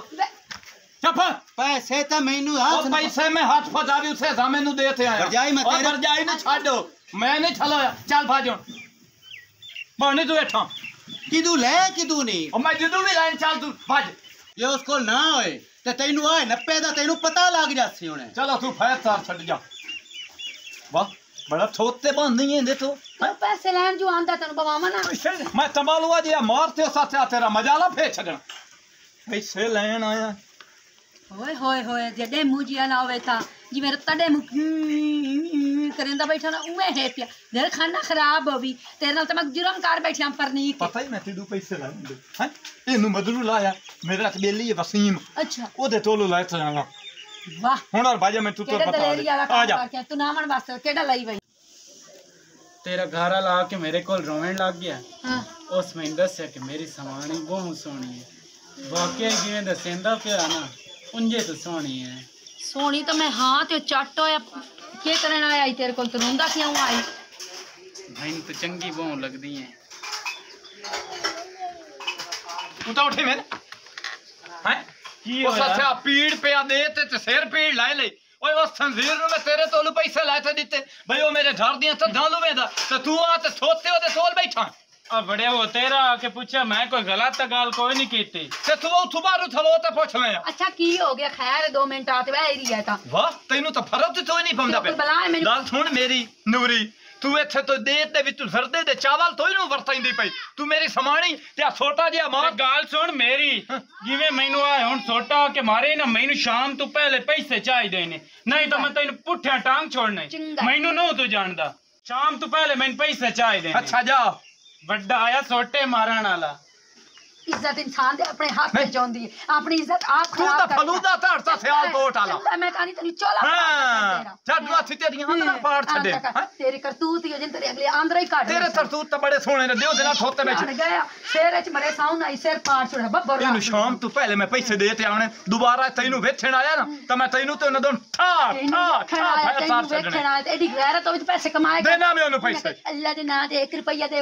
ਚੱਪ। ਪੈਸੇ ਤਾਂ ਮੈਨੂੰ ਉਹ ਪੈਸੇ ਮੈਂ ਹੱਥ ਫਸਾ ਵੀ ਉਸੇ ਜ਼ਮੀਨ ਨੂੰ ਦੇ ਤੇ ਆਇਆ। ਭਰਜਾਈ ਮੈਂ ਤੇਰੇ- ਭਰਜਾਈ ਨੂੰ ਛੱਡੋ। ਮੈਂ ਨਹੀਂ ਛਲਾਇਆ ਚੱਲ ਭਾਜੋ ਬਾਣੀ ਤੂੰ ਇੱਥੋਂ। ਕਿਦੂ ਲੈ ਕਿਦੂ ਨਹੀਂ? ਉਹ ਮੈਂ ਜਦੋਂ ਵੀ ਲਾਈਨ ਚੱਲ ਤੂੰ ਭੱਜ ਜੇ ਉਸ ਕੋਲ ਨਾ ਹੋਏ ਤੇ ਤੈਨੂੰ ਆਏ 90 ਦਾ ਤੈਨੂੰ ਪਤਾ ਲੱਗ ਜਾਸੀ ਹੁਣੇ। ਚਲੋ ਤੂੰ ਫੈਰ ਸਾਰ ਛੱਡ ਜਾ। ਵਾਹ ਬੜਾ ਥੋਤੇ ਬੰਦੀ ਇਹਦੇ ਤੋਂ। ਤੂੰ ਪੈਸੇ ਲੈਣ ਜੋ ਆਂਦਾ ਤੈਨੂੰ ਬਵਾਵਾਂ ਨਾ। ਮੈਂ ਤਮਾਲੂਆ ਜਿਹਾ ਮਾਰਤੇ ਸਾਥਿਆ ਤੇਰਾ ਮਜਾਲਾ ਫੇਰ ਛੱਡਣਾ। ਪੈਸੇ ਲੈਣ ਆਇਆ। ਓਏ ਹੋਏ ਹੋਏ ਜਡੇ ਮੂੰਹ ਜਿਆ ਨਾ ਹੋਵੇ ਤਾਂ ਜਿਵੇਂ ਤੜੇ ਮੁੱਕ ਕਰੇਂਦਾ ਬੈਠਾ ਨਾ ਉਵੇਂ ਹੈ ਪਿਆ। ਦਿਲ ਖਾਨਾ ਖਰਾਬ ਹੋ ਵੀ ਤੇਰੇ ਨਾਲ ਤਾਂ ਮੈਂ ਜੁਰਮ ਕਰ ਬੈਠਿਆ ਪਰਨੀਕ ਪਤਾ ਹੀ ਮੈਂ ਤੈਨੂੰ ਪੈਸੇ ਲੈਂਦੇ ਹੈ? ਇਹਨੂੰ ਮਦਰੂ ਲਾਇਆ। ਮੇਰਾ ਕਬੇਲੀ ਹੈ ਵਸੀਮ। ਅੱਛਾ। ਉਹਦੇ ਤੋਲੂ ਲੈ ਚਲਾਂਗਾ ਵਾਹ। ਹੁਣ ਔਰ ਬਾਜਾ ਮੈਂ ਤੂੰ ਤੋਂ ਬਤਾ ਆ ਜਾ। ਤੂੰ ਨਾ ਮਨ ਵਾਸਤੇ ਕਿਹੜਾ ਲਈ ਬਈ? ਤੇਰਾ ਘਰ ਵਾਲਾ ਆ ਕੇ ਮੇਰੇ ਕੋਲ ਰੋਣ ਲੱਗ ਗਿਆ। ਹਾਂ। ਉਸ ਮੈਨੂੰ ਦੱਸਿਆ ਕਿ ਮੇਰੀ ਸਵਾਣੀ ਬਹੁਤ ਸੋਹਣੀ ਹੈ। ਵਾਕਿਆ ਜਿਵੇਂ ਦੱਸੇਂਦਾ ਪਿਆ ਨਾ। ਉਂਝੇ ਤਾਂ ਸੋਹਣੀ ਹੈ ਸੋਹਣੀ ਤਾਂ ਮੈਂ ਹਾਂ ਤੇ ਉਹ ਚੱਟ ਹੋਇਆ। ਕੀ ਕਰਨ ਆਇਆ ਈ ਤੇਰੇ ਕੋਲ? ਤੂੰ ਰੋਂਦਾ ਕਿਉਂ ਆਈ? ਮੈਨੂੰ ਤਾਂ ਚੰਗੀ ਬਹੁਤ ਲੱਗਦੀ ਹੈ ਤੂੰ ਤਾਂ ਉੱਠੇ ਮੇਰੇ ਹੈ? ਕੀ ਉਹ? ਸੱਚਾ ਪੀੜ ਪਿਆ ਦੇ ਤੇ ਤੇ ਸਿਰ ਪੀੜ ਲੈ ਲਈ। ਓਏ ਉਸ ਸੰਜ਼ੀਰ ਨੂੰ ਮੈਂ ਤੇਰੇ ਤੋਲੂ ਪੈਸੇ ਲੈ ਤੇ ਦਿੱਤੇ। ਬਈ ਉਹ ਮੇਰੇ ਘਰ ਦੀਆਂ ਸੱਧਾਂ ਲੁਵੇਂਦਾ। ਤੇ ਤੂੰ ਆ ਤੇ ਸੋਤੇ ਉਹਦੇ ਤੋਲ ਬੈਠਾ। ਆ ਬੜਿਆ ਉਹ ਤੇਰਾ ਆ ਕੇ ਪੁੱਛਿਆ ਮੈਂ ਕੋਈ ਗਲਤ ਗੱਲ ਕੋਈ ਨਹੀਂ ਕੀਤੀ। ਤੇ ਤੂੰ ਉੱਥੋਂ ਬਾਹਰੋਂ ਥਲੋ ਤੇ ਪੁੱਛ ਲਿਆ ਅੱਛਾ ਕੀ ਹੋ ਗਿਆ? ਖੈਰ 2 ਮਿੰਟ ਆ ਤੇ ਵੈ ਹੀ ਰਿਹਾ ਤਾਂ। ਵਾਹ ਤੈਨੂੰ ਤਾਂ ਫ਼ਰਕ ਤੇ ਤੋਂ ਹੀ ਨਹੀਂ ਹੈ ਮੈਨੂੰ- ਗੱਲ ਸੁਣ ਮੇਰੀ ਨੂਰੀ ਤੂੰ ਇੱਥੇ ਤੋਂ ਦੇਤ ਦੇ ਵਿੱਚ ਸਰਦੇ ਦੇ ਚਾਵਲ ਤੋਂ ਹੀ ਨੂੰ ਵਰਤਾਈਂਦੀ ਪਈ। ਤੂੰ ਮੇਰੀ ਸਮਾਣੀ ਤੇ ਆ ਛੋਟਾ ਜਿਹਾ ਤੇ ਮਾਰ ਗੱਲ ਸੁਣ ਮੇਰੀ ਜਿਵੇਂ ਮੈਨੂੰ ਆ ਹੁਣ ਛੋਟਾ ਕੇ ਮਾਰੇ ਨਾ ਮੈਨੂੰ ਸ਼ਾਮ ਤੋਂ ਪਹਿਲੇ ਪੈਸੇ ਚਾਹੀਦੇ ਨੇ। ਨਹੀਂ ਤਾਂ ਮੈਂ ਤੈਨੂੰ ਪੁੱਠਿਆ ਟਾਂਗ ਛੋੜਨਾ। ਮੈਨੂੰ ਨੂੰ ਤੂੰ ਜਾਣਦਾ। ਸ਼ਾਮ ਤੋਂ ਪਹਿਲੇ ਮੈਨੂੰ ਪੈਸੇ ਚਾਹੀਦੇ ਨੇ। ਅੱਛਾ ਜਾ। ਵੱਡਾ ਆਇਆ ਸੋਟੇ ਮਾਰਨ ਵਾਲਾ। ਇੱਜ਼ਤ ਇਨਸਾਨ ਦੇ ਆਪਣੇ ਹੱਥ ਵਿੱਚ ਆਉਂਦੀ ਹੈ। ਆਪਣੀ ਇੱਜ਼ਤ ਆਪ ਤੂੰ ਖਰਾਬ ਤਾਂ ਕਰਦਾ। ਫਲੂਦਾ ਧੜਤਾ ਸਿਆਲ ਕੋਟ ਚੰਗਾ, ਮੈਂ ਤਾਂ ਨਹੀਂ ਤੈਨੂੰ ਚੋਲਾ ਹਾਂ ਛੱਡ ਨੂੰ ਹੱਥੀ ਤੇਰੀਆਂ ਅੰਦਰਾਂ ਪਾੜ ਛੱਡੇ? ਤੇਰੀ ਕਰਤੂਤ ਹੀ ਜਿੰਨ ਤੇਰੇ ਅਗਲੇ ਆਂਦਰਾ ਹੀ ਕੱਢ ਤੇਰੇ ਤਰਤੂਤ ਤਾਂ ਬੜੇ ਸੋਹਣੇ ਨੇ ਦਿਓ ਦੇ ਨਾਲ ਥੋਤੇ ਵਿੱਚ। ਗਿਆ ਸਿਰ ਵਿੱਚ ਮਰੇ ਸਾਉਂ ਆਈ ਸਿਰ ਪਾੜ ਛੁੜਾ ਬੱਬਰ ਇਹਨੂੰ ਸ਼ਾਮ ਤੋਂ ਪਹਿਲੇ ਮੈਂ ਪੈਸੇ ਦੇ ਤੇ ਆਉਣੇ ਦੁਬਾਰਾ ਤੈਨੂੰ ਵੇਚਣ ਆਇਆ ਨਾ ਤਾਂ ਮੈਂ ਤੈਨੂੰ ਤੇ ਉਹਨਾਂ ਦੋਨ ਠਾ ਠਾ ਠਾ ਤੈਨੂੰ ਛੱਡਣੇ। ਆਇਆ ਤੇ ਐਡੀ ਗੈਰਤ ਵਿੱਚ ਪੈਸੇ ਕਮਾਏਗਾ ਦੇਣਾ ਮੈਂ ਉਹਨੂੰ ਪੈਸੇ। ਅੱਲਾ ਦੇ ਨਾਂ ਤੇ 1 ਰੁਪਈਆ ਦੇ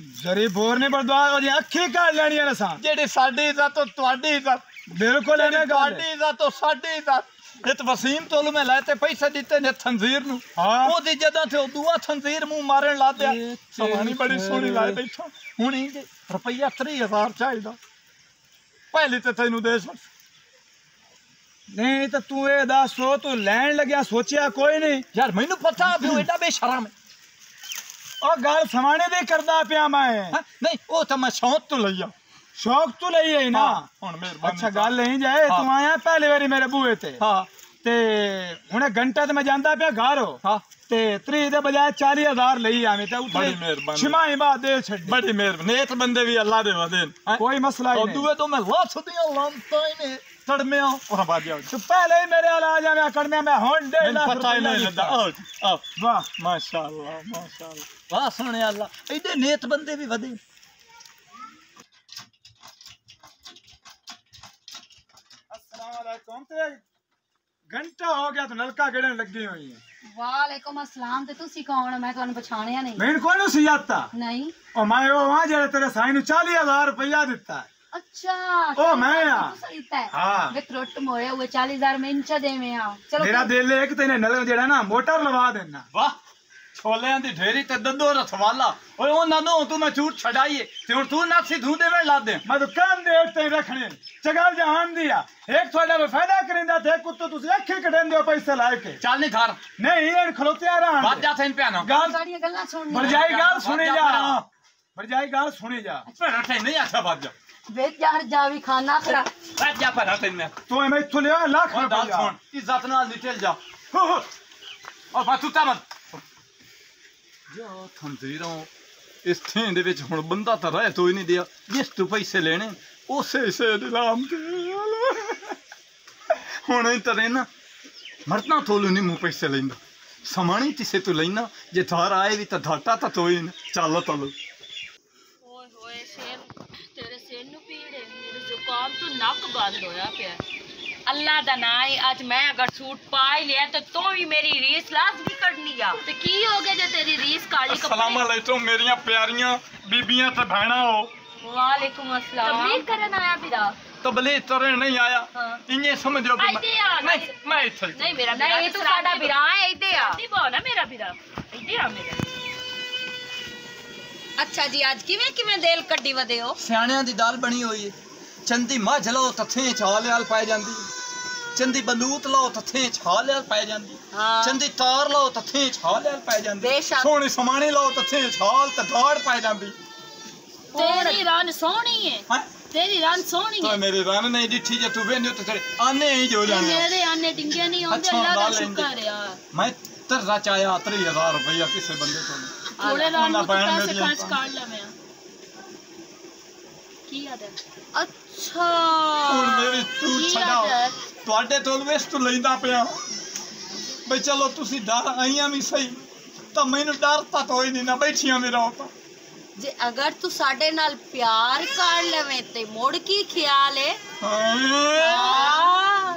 ਜਰੀ ਬੋਰ ਨੇ ਬਰਦਾਸ਼ਤ ਉਹਦੀ ਅੱਖੀ ਕੱਢ ਲੈਣੀਆਂ ਨੇ ਸਾਂ। ਜਿਹੜੀ ਸਾਡੀ ਇੱਜ਼ਤ ਉਹ ਤੁਹਾਡੀ ਇੱਜ਼ਤ। ਬਿਲਕੁਲ ਇਹਨੇ ਤੁਹਾਡੀ ਇੱਜ਼ਤ ਉਹ ਸਾਡੀ ਇੱਜ਼ਤ। ਇਹ ਵਸੀਮ ਤੋਂ ਮੈਂ ਲੈ ਤੇ ਪੈਸੇ ਦਿੱਤੇ ਨੇ ਤਨਜ਼ੀਰ ਨੂੰ। ਉਹਦੀ ਜਦਾਂ ਤੇ ਉਹ ਦੂਆ ਤਨਜ਼ੀਰ ਮੂੰਹ ਮਾਰਨ ਲਾ ਦਿਆ ਸਵਾਣੀ ਬੜੀ ਸੋਹਣੀ ਲਾਏ ਬੈਠਾ ਹੁਣ ਇਹ ਰੁਪਈਆ 3000 ਚਾਹੀਦਾ। ਪਹਿਲੀ ਤੇ ਤੈਨੂੰ ਦੇ ਛੱਡ ਨਹੀਂ ਤਾਂ ਤੂੰ ਇਹ ਦੱਸੋ ਤੂੰ ਲੈਣ ਲੱਗਿਆ ਸੋਚਿਆ ਕੋਈ ਨਹੀਂ। ਯਾਰ ਮੈਨੂੰ ਪਤਾ ਵੀ ਉਹ ਐਡਾ ਬੇਸ਼ਰਮ ਹੈ। ਉਹ ਗੱਲ ਸਮਾਣੇ ਦੇ ਕਰਦਾ ਪਿਆ ਮੈਂ? ਨਹੀਂ ਉਹ ਤਾਂ ਮੈਂ ਸ਼ੌਂਕ ਤੋਂ ਲਈਆ ਸ਼ੌਕ ਤੂੰ ਲਈ ਹੈ ਨਾ। ਹੁਣ ਮਿਹਰਬਾਨੀ ਅੱਛਾ ਗੱਲ ਨਹੀਂ ਜਾਏ। ਤੂੰ ਆਇਆ ਪਹਿਲੀ ਵਾਰੀ ਮੇਰੇ ਬੂਹੇ ਤੇ। ਹਾਂ। ਤੇ ਹੁਣੇ ਘੰਟਾ ਤੇ ਮੈਂ ਜਾਂਦਾ ਪਿਆ ਘਰ। ਹਾਂ। ਤੇ 30 ਦੇ ਬਜਾਏ 40000 ਲਈ ਆਵੇਂ ਤੇ ਬੜੀ ਮਿਹਰਬਾਨੀ। ਛਮਾਈ ਬਾਅਦ ਦੇ ਛੱਡ। ਬੜੀ ਮਿਹਰਬਾਨੀ। ਨੇਕ ਬੰਦੇ ਵੀ ਅੱਲਾ ਦੇ ਵਦੇ ਕੋਈ ਮਸਲਾ ਹੀ ਉਹ ਨਹੀਂ। ਦੂਏ ਤੋਂ ਮੈਂ ਲੱਥ ਦੀਆਂ ਲਾਂਤਾਂ ਹੀ ਨੇ। ਤੜਮਿਆਂ ਉਹ ਬਾਜਿਆ ਤੂੰ ਪਹਿਲੇ ਹੀ ਮੇਰੇ ਨਾਲ ਆ ਜਾਵੇਂ ਕੜਮਿਆ ਮੈਂ ਹੁਣ ਦੇ ਮੈਨੂੰ ਪਤਾ ਹੀ ਨਹੀਂ ਜੀ, ਆਓ ਵਾਹ ਮਾਸ਼ਾਅੱਲਾ ਮਾਸ਼ਾਅੱਲਾ। ਵਾਹ ਸੋਹਣੇ ਅੱਲਾ। ਐਡੇ ਨੇਤ ਬੰਦੇ ਵੀ ਵਧੇ। ਅਸਲਾਮ ਅਲੈਕੁਮ ਤੇ ਘੰਟਾ ਹੋ ਗਿਆ ਤੂੰ ਨਲਕਾ ਗੇੜਨ ਲੱਗੀ ਹੋਈ ਹੈ ਵਾਲੇਕੁਮ ਅਸਲਾਮ ਤੇ ਤੁਸੀਂ ਕੌਣ? ਮੈਂ ਤੁਹਾਨੂੰ ਪਛਾਣਿਆ ਨਹੀਂ। ਮੈਨੂੰ ਕੋਈ ਨਹੀਂ ਸੀ ਆਤਾ। ਨਹੀਂ। ਉਹ ਮੈਂ ਉਹ ਆ ਜਿਹੜਾ ਤੇਰੇ ਸਾਈ ਨੂੰ 40000 ਰੁਪਇਆ ਦਿੱਤਾ। ਹੈ। ਅੱਛਾ ਉਹ ਮੈਂ ਆ। ਤੁਸੀਂ ਦਿੱਤਾ ਹੈ। ਹਾਂ। ਵੇ ਕਰੋਟ ਮੋਏ ਉਹ 40000 ਮੈਂ ਇੰਚ ਦੇਵੇਂ ਆ। ਚਲੋ ਮੇਰਾ ਦਿਲ ਹੈ ਕਿ ਤੈਨੇ ਨਲ ਜਿਹੜਾ ਨਾ ਮੋਟਰ ਲਵਾ ਦੇਣਾ। ਵਾਹ ਛੋਲਿਆਂ ਦੀ ਢੇਰੀ ਤੇ ਦੰਦੋ ਰਥਵਾਲਾ ਓਏ ਉਹਨਾਂ ਨੂੰ ਤੂੰ ਮੈਂ ਝੂਠ ਛਡਾਈਏ। ਤੇ ਹੁਣ ਤੂੰ ਨਾਸੀ ਧੂੰਦੇ ਵੇ ਲਾ ਦੇ। ਮੈਂ ਦੁਕਾਨ ਦੇ ਉੱਤੇ ਰੱਖਣੇ ਚਗਲ ਜਹਾਨ ਦਿਆ ਇੱਕ ਤੁਹਾਡਾ ਮੈਂ ਫਾਇਦਾ ਕਰਿੰਦਾ ਤੇ ਇੱਕ ਉੱਤੋਂ ਤੁਸੀਂ ਅੱਖੇ ਕਢਾਉਂਦੇ ਹੋ ਪੈਸੇ ਲਾ ਕੇ। ਚੱਲ ਨਹੀਂ ਥਾਰ ਨਹੀਂ ਇਹ ਖਲੋਤਿਆ ਰਹਾਂ ਵੱਜ ਜਾ ਤੈਨੂੰ ਪਿਆਨੋ ਗੱਲ ਸਾਡੀਆਂ ਗੱਲਾਂ ਸੁਣ ਬਰਜਾਈ ਗੱਲ ਸੁਣੀ ਜਾ। ਬਰਜਾਈ ਗੱਲ ਸੁਣੀ ਜਾ। ਭੈਣਾ ਠੇ ਨਹੀਂ ਆਛਾ ਵੱਜ। ਜਾ ਵੇ ਯਾਰ ਜਾ ਵੀ ਖਾਣਾ ਖਰਾ। ਵੱਜ ਜਾ ਭੈਣਾ ਤੈਨੂੰ। ਤੂੰ ਐਵੇਂ ਇੱਥੋਂ ਲਿਆ ਲੱਖ ਹੁਣ ਗੱਲ ਰੁਪਇਆ ਸੁਣ ਇੱਜ਼ਤ ਨਾਲ ਨਿਕਲ ਜਾ। ਉਹ ਫਾ ਤੂੰ ਤਾਂ ਜਾ ਥੰਦੀਰੋਂ ਇਸ ਥੇਂ ਦੇ ਵਿੱਚ ਹੁਣ ਬੰਦਾ ਤਾਂ ਰਹਿ ਤੋਈ ਨਹੀਂ ਦਿਆ। ਜਿਸ ਤੂੰ ਪੈਸੇ ਲੈਣੇ ਉਸੇ ਸੇ ਦਿਲਾਮ ਤੇ ਹੁਣ ਇਹ ਤਾਂ ਨਾ ਮਰਨਾ ਤੋਲੂ ਨਹੀਂ ਮੂੰ ਪੈਸੇ ਲੈਂਦਾ। ਸਮਾਣੀ ਤਿਸੇ ਤੂੰ ਲੈਣਾ ਜੇ ਧਾਰ ਆਏ ਵੀ ਤਾਂ ਧਾਟਾ ਤਾਂ ਤੋਈ ਨਾ। ਚੱਲ ਤਲੋ ਨੱਕ ਬੰਦ ਹੋਇਆ ਪਿਆ ਅੱਲਾ ਦਾ ਨਾਂ ਹੈ ਅੱਜ ਮੈਂ ਅਗਰ ਸੂਟ ਪਾ ਹੀ ਲਿਆ ਤਾਂ ਤੂੰ ਵੀ ਮੇਰੀ ਰੀਸ ਲਾਜ਼ਮੀ ਕਰਨੀ ਆ। ਤੇ ਕੀ ਹੋ ਗਿਆ ਜੇ ਤੇਰੀ ਰੀਸ ਕਾਲੀ ਅਸਲਾਮ ਕੱਪੜੇ ਅਲੈਕੁਮ ਮੇਰੀਆਂ ਪਿਆਰੀਆਂ ਬੀਬੀਆਂ ਤੇ ਭੈਣਾਂ ਹੋ। ਵਾਲੇਕੁਮ ਅਸਲਾਮ। ਤਬਲੀਗ ਕਰਨ ਆਇਆ ਵੀਰਾ। ਤਬਲੀਗ ਤਰੇ ਨਹੀਂ ਆਇਆ। ਇੰਨੇ ਸਮਝੋ ਮੈਂ ਮੈਂ ਇੱਥੇ ਨਹੀਂ ਮੇਰਾ ਨਹੀਂ ਤੂੰ ਸਾਡਾ ਵੀਰਾ ਹੈ ਇੱਥੇ ਆ। ਨਹੀਂ ਬੋ ਨਾ ਮੇਰਾ ਵੀਰਾ। ਇੱਥੇ ਆ ਮੇਰਾ। ਅੱਛਾ ਜੀ ਅੱਜ ਕਿਵੇਂ ਕਿਵੇਂ ਦੇਲ ਕੱਢੀ ਵਦੇ ਹੋ? ਸਿਆਣਿਆਂ ਦੀ ਦਾਲ ਬਣੀ ਹੋਈ ਹੈ ਚੰਦੀ ਮੱਝ ਲਓ ਤੱਥੇ ਛਾਲਿਆਲ ਪੈ ਜਾਂਦੀ। ਚੰਦੀ ਬੰਦੂਤ ਲਓ ਤੱਥੇ ਛਾਲਿਆਲ ਪੈ ਜਾਂਦੀ। ਹਾਂ। ਚੰਦੀ ਤਾਰ ਲਓ ਤੱਥੇ ਛਾਲਿਆਲ ਪੈ ਜਾਂਦੀ। ਬੇਸ਼ੱਕ। ਸੋਹਣੀ ਸਮਾਣੀ ਲਓ ਤੱਥੇ ਛਾਲ ਤੇ ਢਾੜ ਪੈ ਜਾਂਦੀ। ਤੇਰੀ ਰਨ ਸੋਹਣੀ ਹੈ? ਤੇਰੀ ਰਨ ਸੋਹਣੀ ਹੈ ਮੇਰੇ ਰਨ ਨਹੀਂ ਦਿੱਠੀ ਜੇ ਤੂੰ ਵੇਂਦੇ ਤੇ ਤੇਰੇ ਆਨੇ ਹੀ ਜੋ ਜਾਣੇ ਮੇਰੇ ਆਨੇ ਡਿੰਗੇ ਨਹੀਂ ਆਉਂਦੇ ਅੱਲਾ ਦਾ। ਸ਼ੁਕਰ ਆ। ਮੈਂ ਤਰਜ਼ਾ ਚਾਇਆ 30000 ਰੁਪਇਆ ਕਿਸੇ ਬੰਦੇ ਤੋਂ। ਥੋੜੇ ਰਨ ਨੂੰ ਪੈਸੇ ਖਰਚ। ਕਰ ਲਵੇਂ। ਕੀ ਆਦਾ ਅੱਛਾ। ਹੁਣ ਮੇਰੀ ਤੂੰ ਛਡਾ? ਤੁਹਾਡੇ ਤੋਂ ਵੇਸ ਤੂੰ ਲੈਂਦਾ ਪਿਆ। ਬਈ ਚਲੋ ਤੁਸੀਂ ਡਰ ਆਈਆਂ ਵੀ ਸਹੀ। ਤਾਂ ਮੈਨੂੰ ਡਰ ਤਾਂ ਕੋਈ ਨਹੀਂ ਨਾ ਬੈਠੀਆਂ ਮੇਰਾ ਤਾਂ। ਜੇ ਅਗਰ ਤੂੰ ਸਾਡੇ ਨਾਲ ਪਿਆਰ ਕਰ ਲਵੇਂ ਤੇ ਮੁੜ ਕੀ ਖਿਆਲ ਹਾਂ।